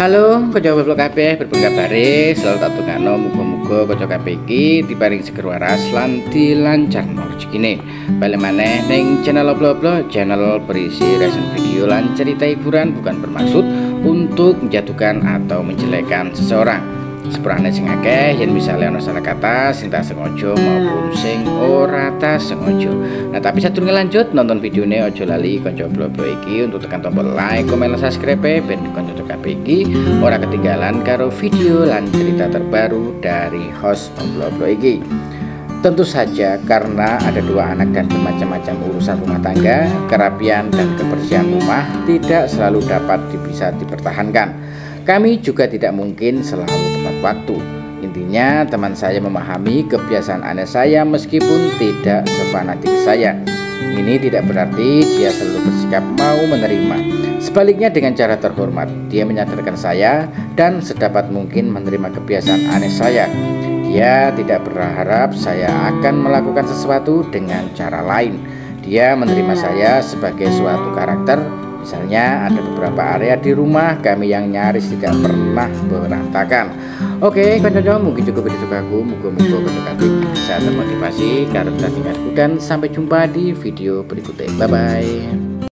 Halo, kocok vlog kabeh berpun kabare, selalu tak tungakno muga-muga kocok kabeh iki diparing seger waras lan dilancarno rezekine. Bali maneh ning channel Oblo-oblo, channel berisi reaction video lan cerita hiburan bukan bermaksud untuk menjatuhkan atau menjelekkan seseorang. Sepurane sing akeh yen misale ana salah kata sing tak sengaja maupun sing ora tak sengaja. Nah, tapi sadurunge lanjut nonton videonya ojo lali kanca blog iki untuk tekan tombol like, komen, dan subscribe ben kanca kabeh iki ora ketinggalan karo video lan cerita terbaru dari host blog iki. Tentu saja karena ada dua anak dan bermacam-macam urusan rumah tangga, kerapian dan kebersihan rumah tidak selalu dapat bisa dipertahankan. Kami juga tidak mungkin selalu tepat waktu. Intinya teman saya memahami kebiasaan aneh saya meskipun tidak sefanatik saya. Ini tidak berarti dia selalu bersikap mau menerima. Sebaliknya dengan cara terhormat, dia menyadarkan saya dan sedapat mungkin menerima kebiasaan aneh saya. Dia tidak berharap saya akan melakukan sesuatu dengan cara lain. Dia menerima saya sebagai suatu karakter. Misalnya ada beberapa area di rumah kami yang nyaris tidak pernah berantakan. Oke, kanca mungkin cukup video sukaku. Moga-moga kanca bisa termotivasi karena singkatku dan sampai jumpa di video berikutnya. Bye bye.